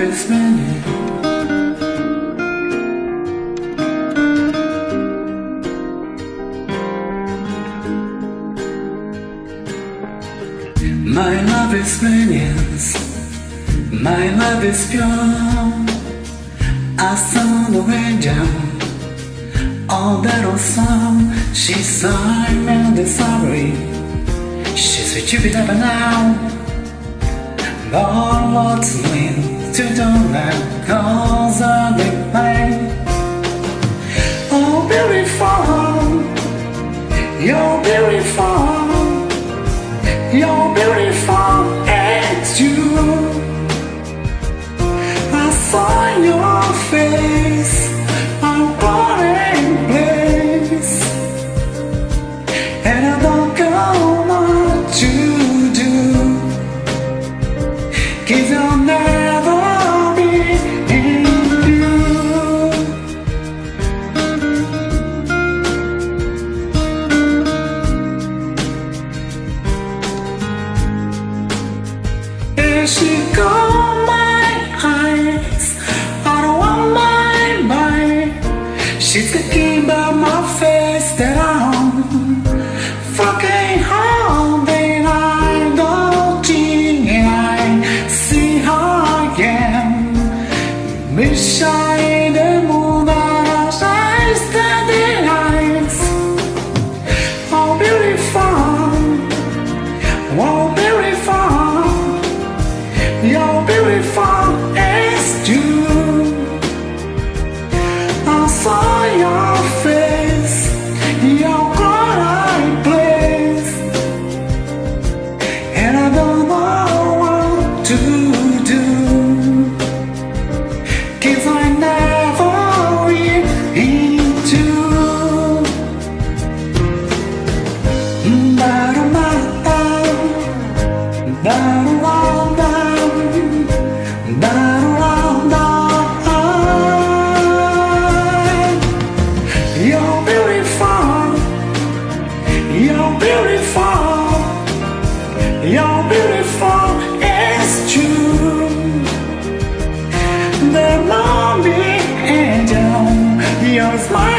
is spinning. My love is brilliance, my love is pure. I saw the window, all that awesome. She's Simon the sorry. She's with by now. All what's to do now, cause of She go my eyes I don't want my mind. She's thinking about my face That I'm fucking holding. I don't think I see how I am you're beautiful you're beautiful, you're beautiful as true. The mommy angel, your smile